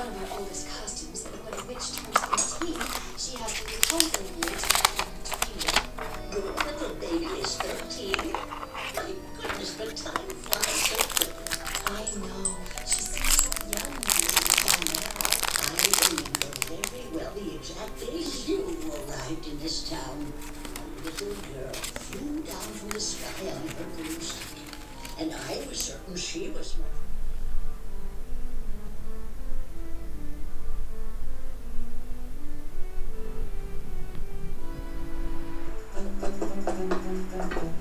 one of our oldest customs that when a witch turns 18, she has to leave home for a year to get her training. Your little baby is 13. My goodness, but time flies so quickly. I know. She seems so young now. I remember very well the exact day you arrived in this town. A little girl flew down from the sky on her broomstick, and I was certain she was my Thank you.